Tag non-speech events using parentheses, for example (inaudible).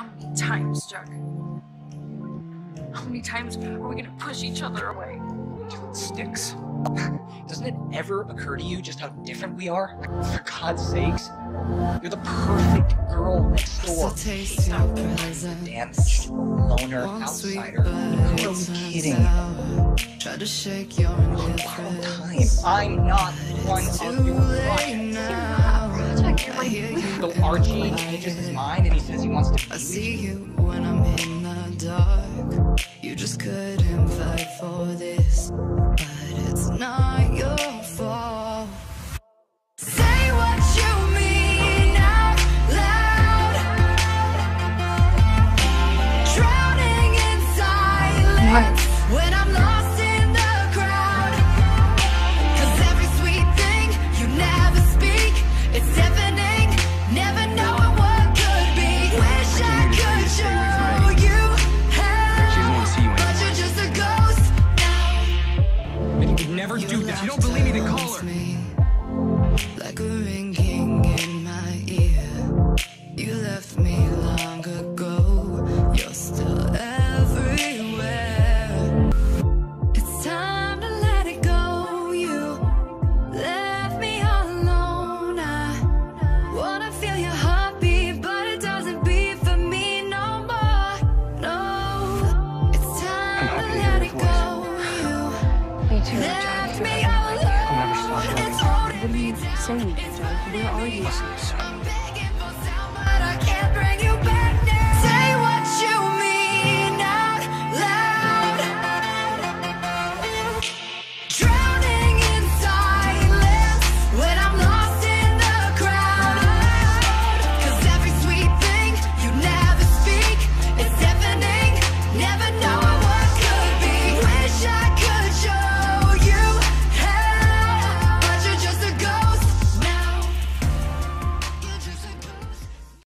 How many times, Jug? How many times are we gonna push each other away? Until it sticks. (laughs) Doesn't it ever occur to you just how different we are? For God's sakes, you're the perfect girl next door. Stop. Damaged, loner, outsider. Who are we kidding? Try to shake your time. I'm not one of your projects. I hear you. So Archie changes his mind and he says he wants to I see you when I'm in the dark. You just couldn't fight for this, but it's not your fault. Say what you mean out loud. Drowning in silence when you never do that. You don't believe me, then call her. Me like a ringing Me too, left Jug. me all alone. I'll never stop loving you. What are you saying, Jug? Where are you?